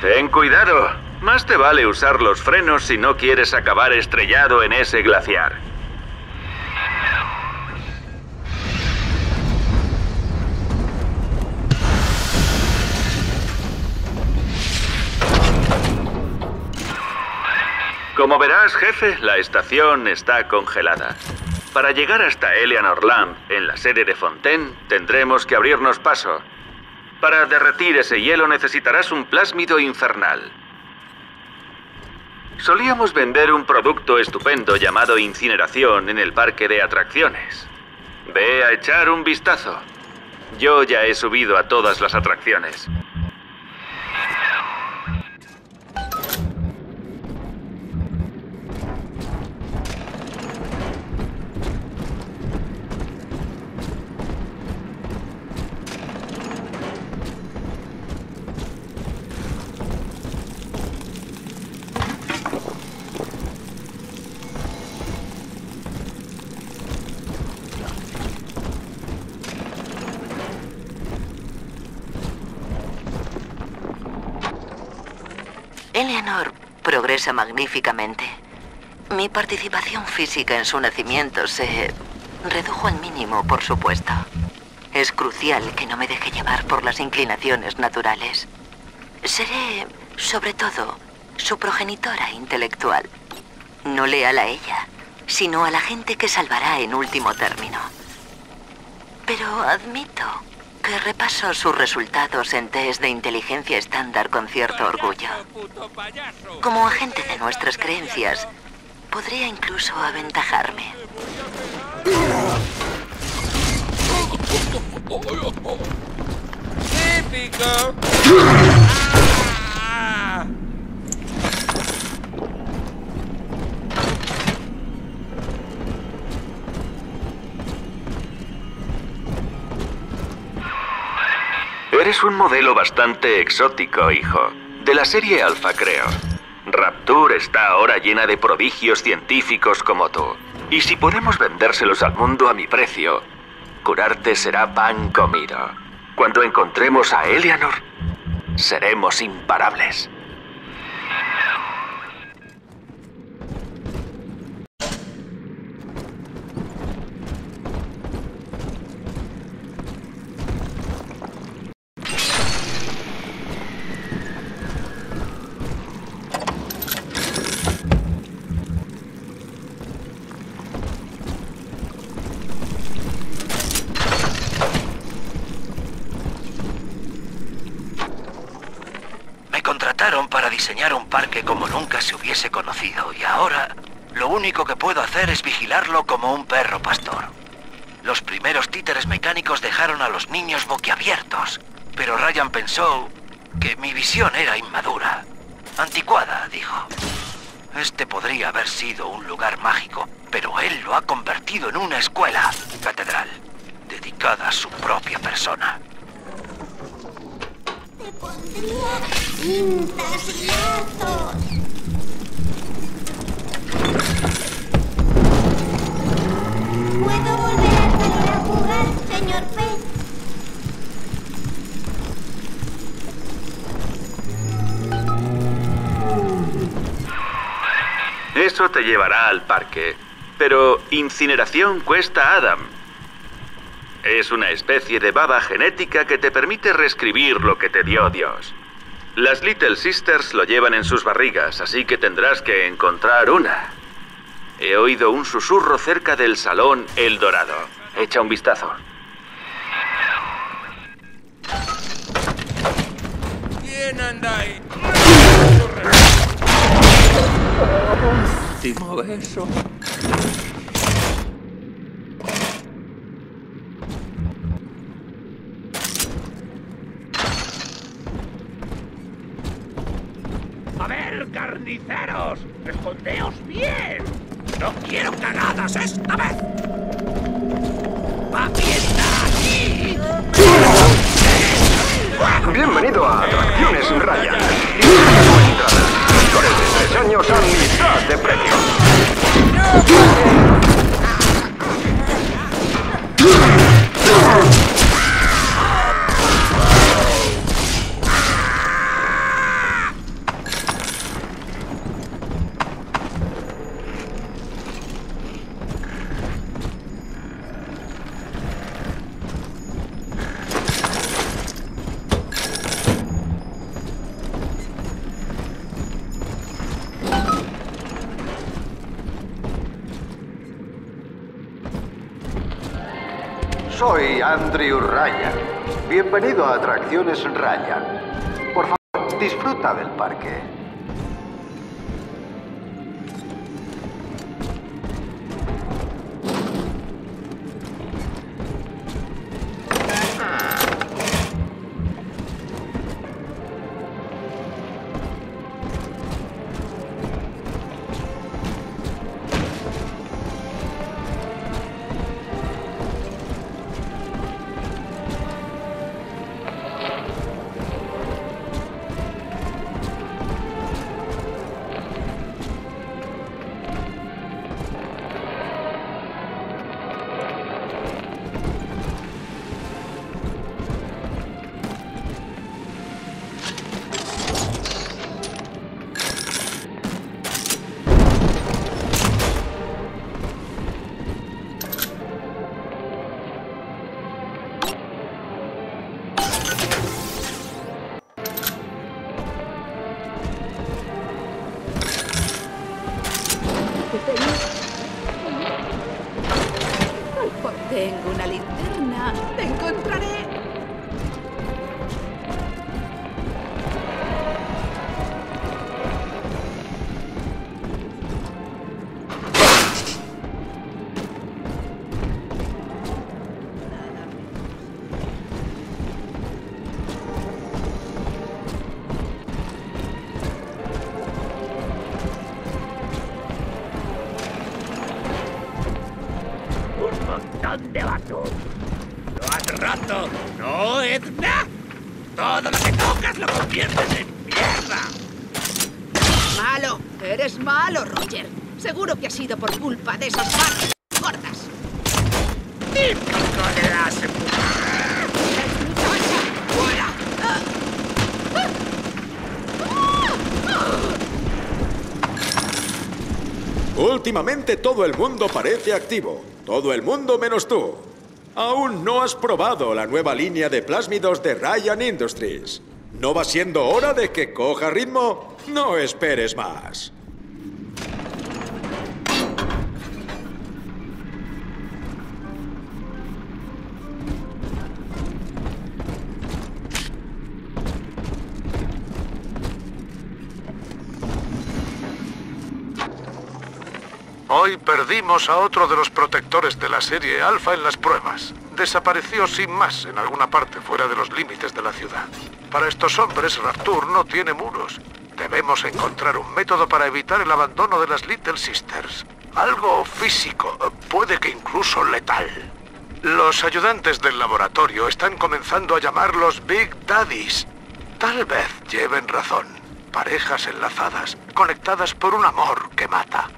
Ten cuidado. Más te vale usar los frenos si no quieres acabar estrellado en ese glaciar. Como verás, jefe, la estación está congelada. Para llegar hasta Eleanor Lamb, en la sede de Fontaine, tendremos que abrirnos paso. Para derretir ese hielo necesitarás un plásmido infernal. Solíamos vender un producto estupendo llamado incineración en el parque de atracciones. Ve a echar un vistazo. Yo ya he subido a todas las atracciones. Eleanor progresa magníficamente. Mi participación física en su nacimiento se redujo al mínimo, por supuesto. Es crucial que no me deje llevar por las inclinaciones naturales. Seré, sobre todo, su progenitora intelectual. No leal a ella, sino a la gente que salvará en último término. Pero admito que repaso sus resultados en test de inteligencia estándar con cierto orgullo. Como agente de nuestras creencias, podría incluso aventajarme. Eres un modelo bastante exótico, hijo. De la serie Alpha, creo. Rapture está ahora llena de prodigios científicos como tú. Y si podemos vendérselos al mundo a mi precio, curarte será pan comido. Cuando encontremos a Eleanor, seremos imparables. Me contrataron para diseñar un parque como nunca se hubiese conocido y ahora lo único que puedo hacer es vigilarlo como un perro pastor. Los primeros títeres mecánicos dejaron a los niños boquiabiertos, pero Ryan pensó que mi visión era inmadura. Anticuada, dijo. Este podría haber sido un lugar mágico, pero él lo ha convertido en una escuela, catedral, dedicada a su propia persona. Te pondría y. ¿Puedo volver a salir a jugar, señor pez? Eso te llevará al parque. Pero incineración cuesta Adam. Es una especie de baba genética que te permite reescribir lo que te dio Dios. Las Little Sisters lo llevan en sus barrigas, así que tendrás que encontrar una. He oído un susurro cerca del salón El Dorado. Echa un vistazo. ¿Quién anda ahí? Último beso. A ver, carniceros, escondeos bien. No quiero cagadas esta vez. ¡Papieta aquí! Bienvenido a Atracciones Ryan. De tres años a mitad de precio. Andrew Ryan. Bienvenido a Atracciones Ryan. Por favor, disfruta del parque. Tengo una linterna. Te encontraré. Últimamente todo el mundo parece activo. Todo el mundo menos tú. Aún no has probado la nueva línea de plásmidos de Ryan Industries. ¿No va siendo hora de que coja ritmo? No esperes más. Hoy perdimos a otro de los protectores de la serie Alpha en las pruebas. Desapareció sin más en alguna parte fuera de los límites de la ciudad. Para estos hombres, Rapture no tiene muros. Debemos encontrar un método para evitar el abandono de las Little Sisters. Algo físico, puede que incluso letal. Los ayudantes del laboratorio están comenzando a llamarlos Big Daddies. Tal vez lleven razón. Parejas enlazadas, conectadas por un amor que mata.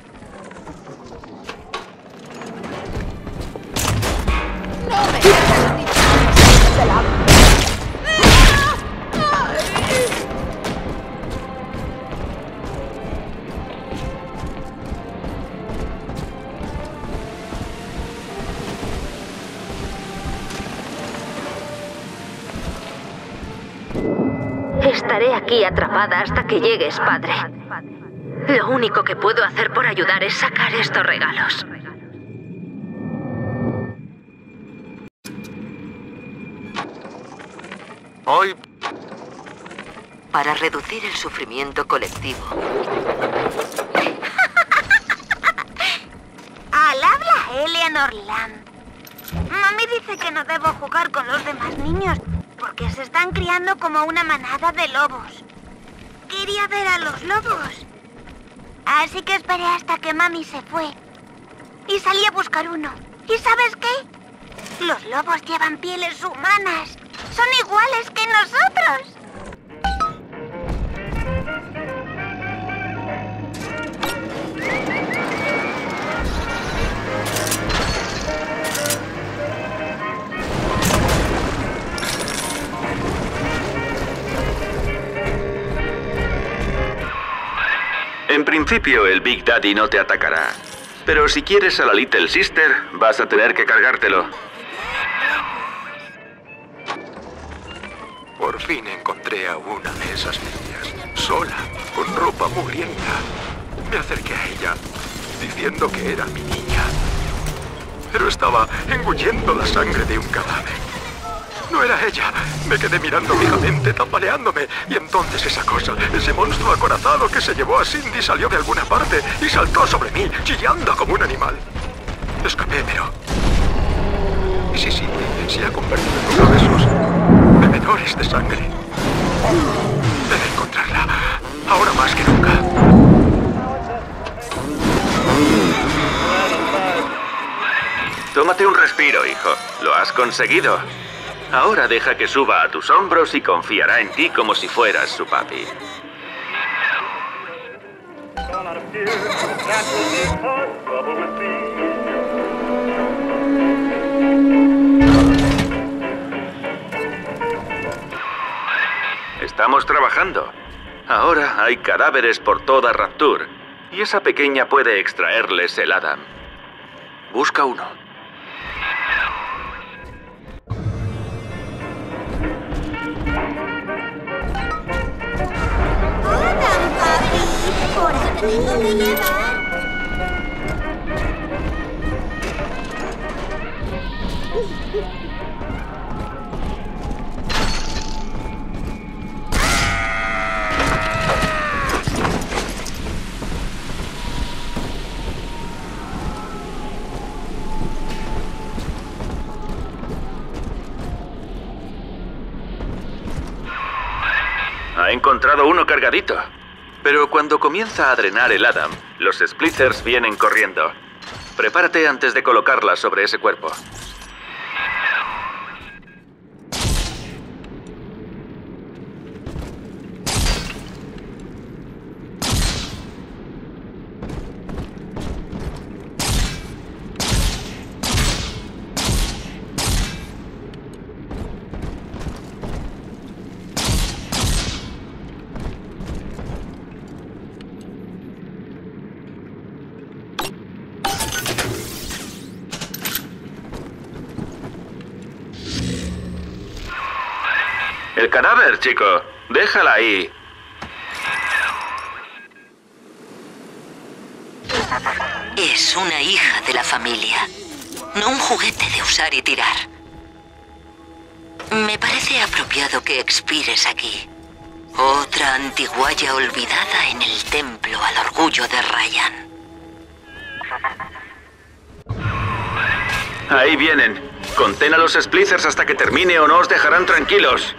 Estaré aquí atrapada hasta que llegues, padre. Lo único que puedo hacer por ayudar es sacar estos regalos. Hoy Para reducir el sufrimiento colectivo. Al habla Eleanor Lamb. Mami dice que no debo jugar con los demás niños porque se están criando como una manada de lobos. Quería ver a los lobos. Así que esperé hasta que mami se fue. Y salí a buscar uno. ¿Y sabes qué? Los lobos llevan pieles humanas. Son iguales que nosotros. En principio, el Big Daddy no te atacará. Pero si quieres a la Little Sister, vas a tener que cargártelo. Por fin encontré a una de esas niñas, sola, con ropa mugrienta. Me acerqué a ella, diciendo que era mi niña. pero estaba engullendo la sangre de un cadáver. No era ella. Me quedé mirando fijamente, tambaleándome. Y entonces esa cosa, ese monstruo acorazado que se llevó a Cindy salió de alguna parte y saltó sobre mí, chillando como un animal. Escapé, pero... Y sí, sí, se ha convertido en uno de de sangre. Debe encontrarla. Ahora más que nunca. Tómate un respiro, hijo. Lo has conseguido. Ahora deja que suba a tus hombros y confiará en ti como si fueras su papi. Estamos trabajando. Ahora hay cadáveres por toda Rapture. Y esa pequeña puede extraerles el Adam. Busca uno. Por tengo que. Ha encontrado uno cargadito. Pero cuando comienza a drenar el Adam, los Splitters vienen corriendo. Prepárate antes de colocarla sobre ese cuerpo. Chico. Déjala ahí. Es una hija de la familia, no un juguete de usar y tirar. Me parece apropiado que expires aquí. Otra antiguaya olvidada en el templo al orgullo de Ryan. Ahí vienen. Contén a los Splitters hasta que termine o no os dejarán tranquilos.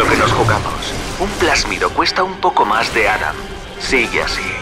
Lo que nos jugamos. Un plásmido cuesta un poco más de Adam. Sigue así.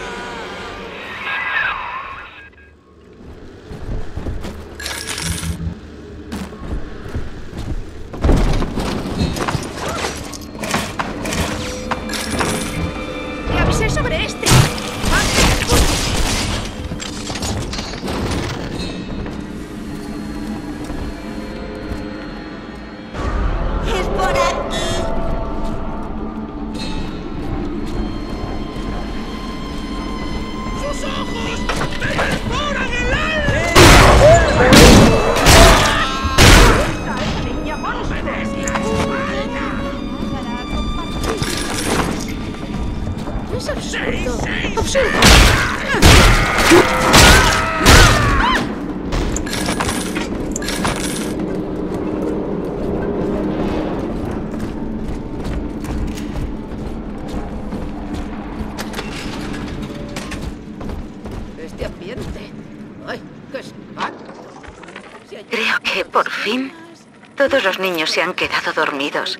Todos los niños se han quedado dormidos.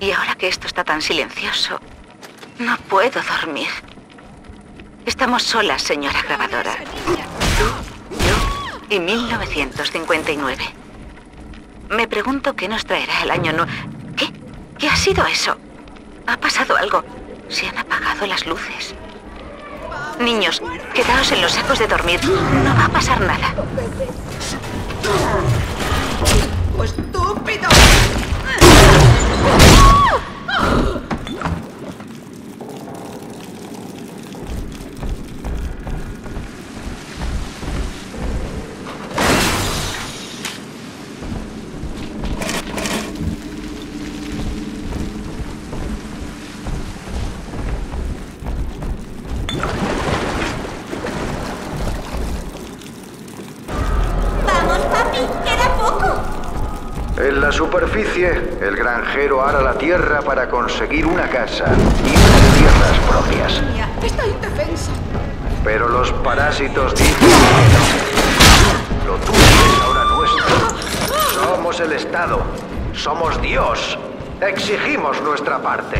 Y ahora que esto está tan silencioso, no puedo dormir. Estamos solas, señora grabadora. Tú, yo y 1959. Me pregunto qué nos traerá el año nuevo. ¿Qué? ¿Qué ha sido eso? Ha pasado algo. Se han apagado las luces. Niños, quedaos en los sacos de dormir. No va a pasar nada. ¡Estúpido! Superficie, el granjero ara la tierra para conseguir una casa y unas tierras propias. Mía, está indefensa. Pero los parásitos dicen que no. Lo tuyo es ahora nuestro. Somos el Estado. Somos Dios. Exigimos nuestra parte.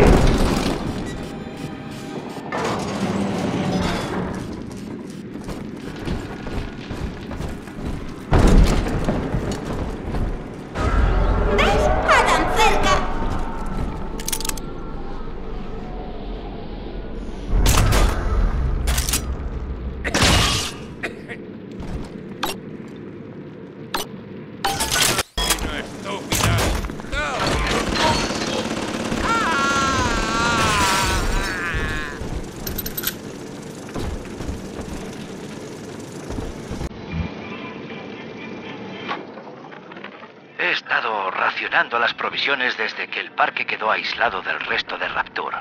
Aislado del resto de Rapture.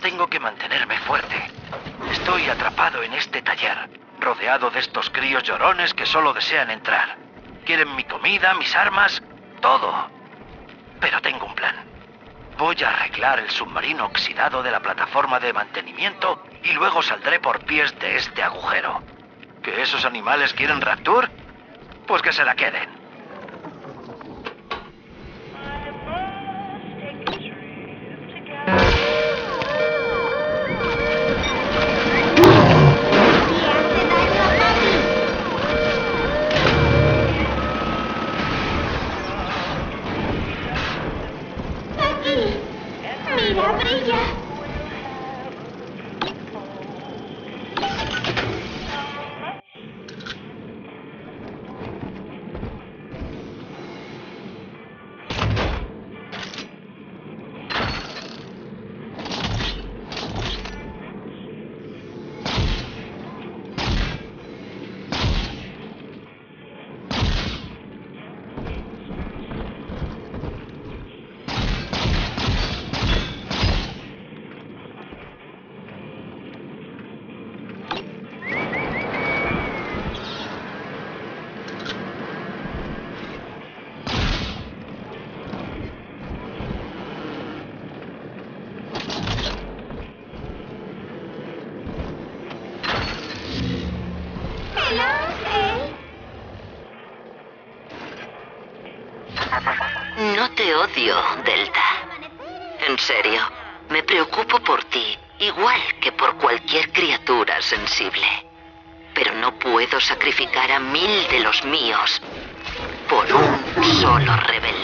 Tengo que mantenerme fuerte. Estoy atrapado en este taller, rodeado de estos críos llorones que solo desean entrar. Quieren mi comida, mis armas, todo. Pero tengo un plan. Voy a arreglar el submarino oxidado de la plataforma de mantenimiento y luego saldré por pies de este agujero. ¿Que esos animales quieren Rapture? Pues que se la queden. Odio, Delta. En serio, me preocupo por ti, igual que por cualquier criatura sensible. Pero no puedo sacrificar a mil de los míos por un solo rebelde.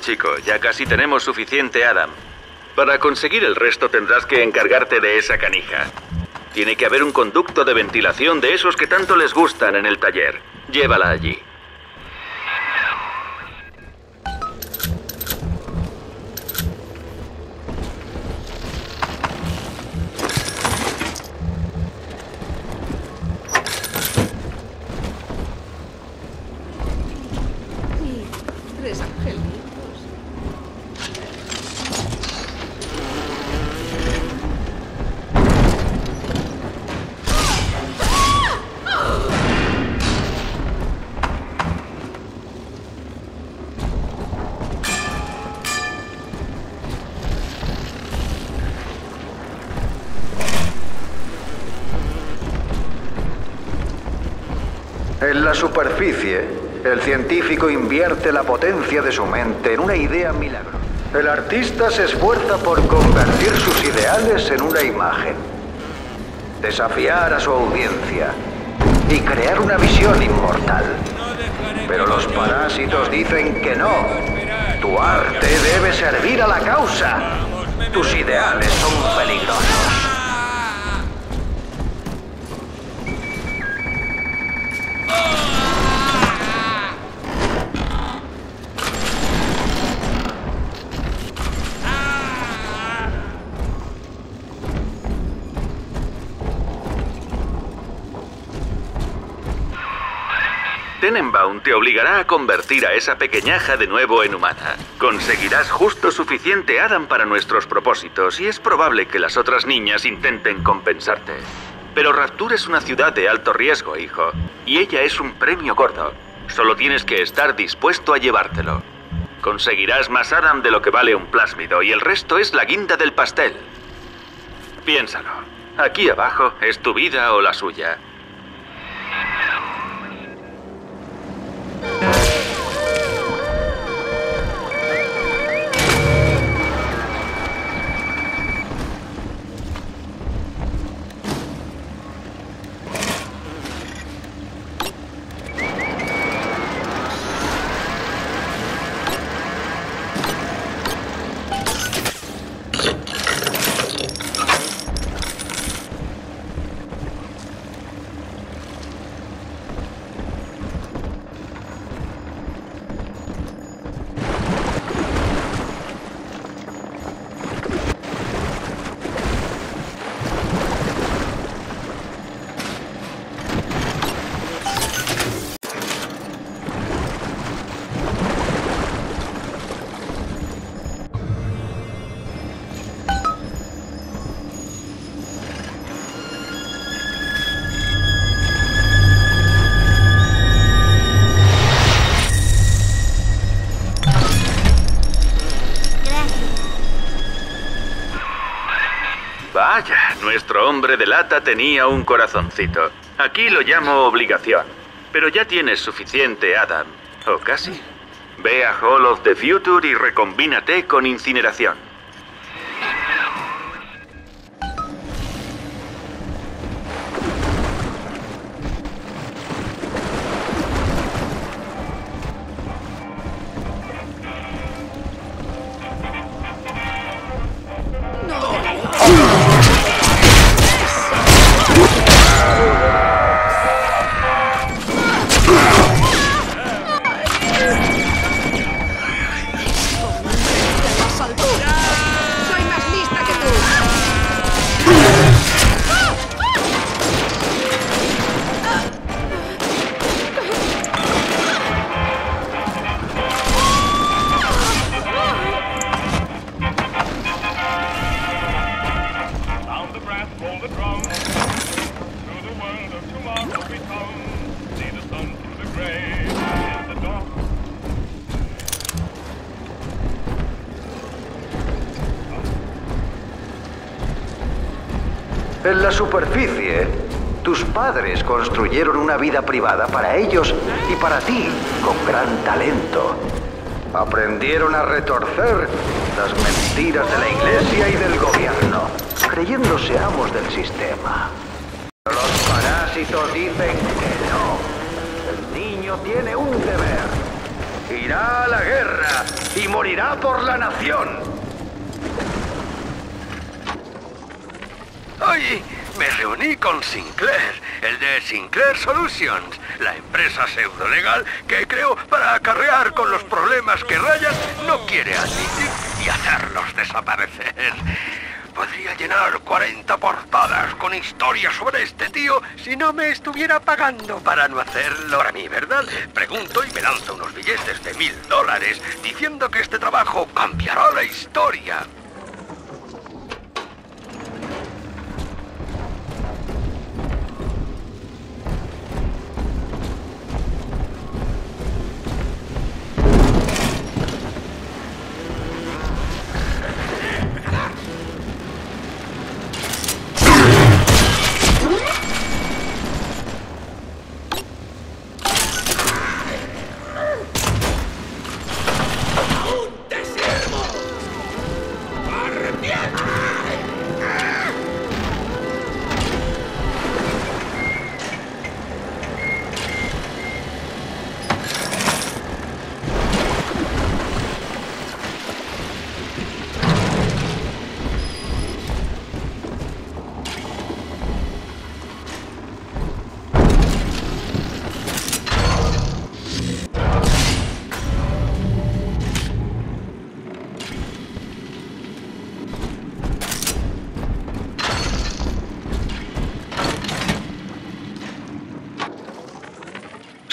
Chico, ya casi tenemos suficiente Adam. Para conseguir el resto tendrás que encargarte de esa canija. Tiene que haber un conducto de ventilación de esos que tanto les gustan en el taller. Llévala allí. En la superficie, el científico invierte la potencia de su mente en una idea milagrosa. El artista se esfuerza por convertir sus ideales en una imagen, desafiar a su audiencia y crear una visión inmortal. Pero los parásitos dicen que no. Tu arte debe servir a la causa. Tus ideales son peligrosos. Te obligará a convertir a esa pequeñaja de nuevo en humana. Conseguirás justo suficiente Adam para nuestros propósitos y es probable que las otras niñas intenten compensarte. Pero Rapture es una ciudad de alto riesgo, hijo, y ella es un premio gordo. Solo tienes que estar dispuesto a llevártelo. Conseguirás más Adam de lo que vale un plásmido y el resto es la guinda del pastel. Piénsalo. Aquí abajo es tu vida o la suya. Hombre de lata tenía un corazoncito. Aquí lo llamo obligación. Pero ya tienes suficiente, Adam. O casi. Ve a Hall of the Future y recombínate con incineración. Superficie, tus padres construyeron una vida privada para ellos y para ti, con gran talento. Aprendieron a retorcer las mentiras de la iglesia y del gobierno, creyéndose amos del sistema. Los parásitos dicen que no. El niño tiene un deber. Irá a la guerra y morirá por la nación. Hoy me reuní con Sinclair, el de Sinclair Solutions, la empresa pseudo-legal que creó para acarrear con los problemas que Ryan no quiere admitir y hacerlos desaparecer. Podría llenar 40 portadas con historias sobre este tío si no me estuviera pagando para no hacerlo para mí, ¿verdad? Pregunto y me lanza unos billetes de mil dólares diciendo que este trabajo cambiará la historia.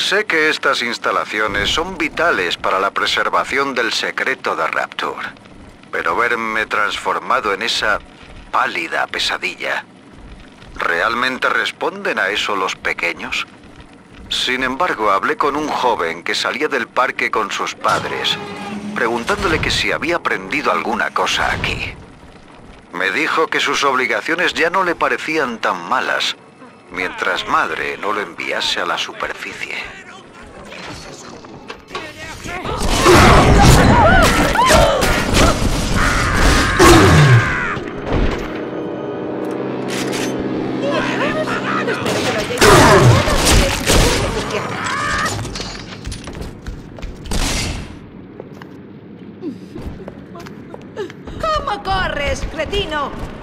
Sé que estas instalaciones son vitales para la preservación del secreto de Rapture, pero verme transformado en esa pálida pesadilla, ¿realmente responden a eso los pequeños? Sin embargo, hablé con un joven que salía del parque con sus padres, preguntándole que si había aprendido alguna cosa aquí. Me dijo que sus obligaciones ya no le parecían tan malas, mientras madre no lo enviase a la superficie. ¿Cómo corres, cretino?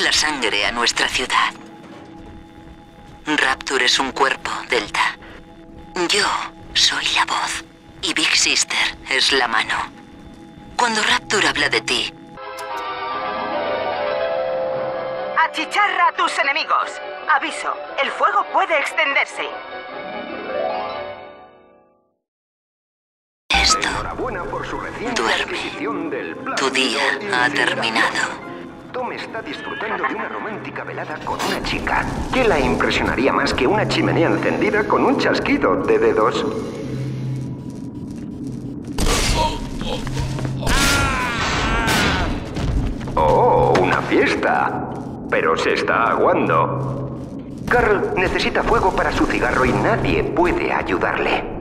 La sangre a nuestra ciudad. Rapture es un cuerpo, Delta. Yo soy la voz y Big Sister es la mano. Cuando Rapture habla de ti, Achicharra a tus enemigos. Aviso, el fuego puede extenderse. esto, Enhorabuena por su reciente Duerme. adquisición del tu día ha terminado. Tom está disfrutando de una romántica velada con una chica. ¿Qué la impresionaría más que una chimenea encendida con un chasquido de dedos? ¡Oh, una fiesta! Pero se está aguando. Carl necesita fuego para su cigarro y nadie puede ayudarle.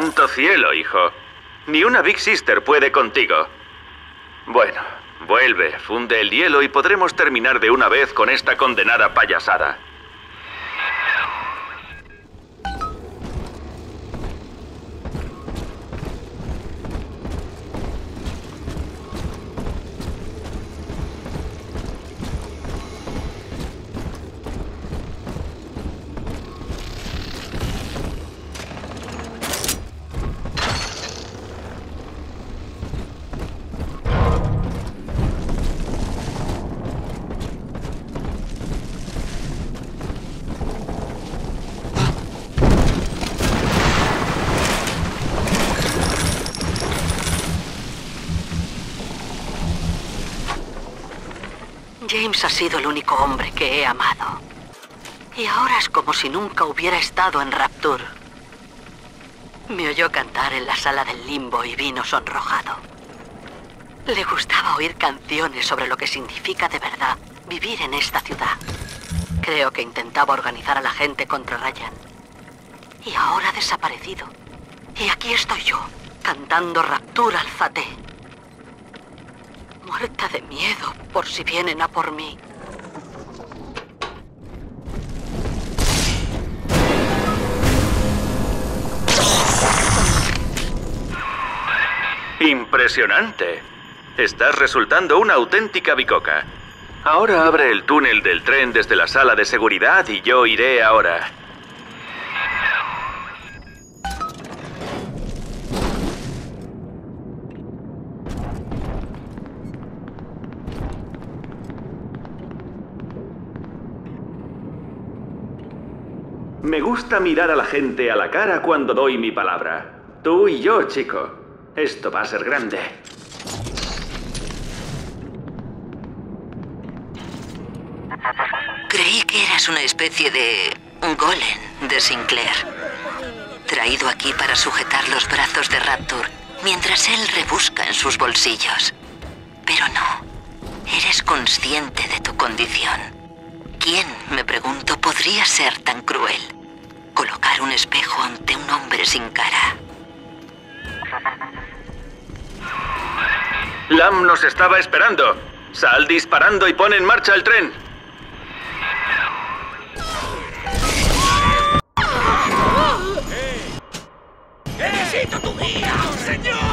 Santo cielo, hijo. Ni una Big Sister puede contigo. Bueno, vuelve, funde el hielo y podremos terminar de una vez con esta condenada payasada. James ha sido el único hombre que he amado. Y ahora es como si nunca hubiera estado en Rapture. Me oyó cantar en la sala del limbo y vino sonrojado. Le gustaba oír canciones sobre lo que significa de verdad vivir en esta ciudad. Creo que intentaba organizar a la gente contra Ryan. Y ahora ha desaparecido. Y aquí estoy yo, cantando Rapture al Zate. Muerta de miedo por si vienen a por mí. Impresionante. Estás resultando una auténtica bicoca. Ahora abre el túnel del tren desde la sala de seguridad y yo iré ahora. Me gusta mirar a la gente a la cara cuando doy mi palabra. Tú y yo, chico. Esto va a ser grande. Creí que eras una especie de golem de Sinclair. Traído aquí para sujetar los brazos de Rapture mientras él rebusca en sus bolsillos. Pero no. Eres consciente de tu condición. ¿Quién, me pregunto, podría ser tan cruel? colocar un espejo ante un hombre sin cara. Lam nos estaba esperando. Sal disparando y pone en marcha el tren. ¡Necesito tu guía, señor!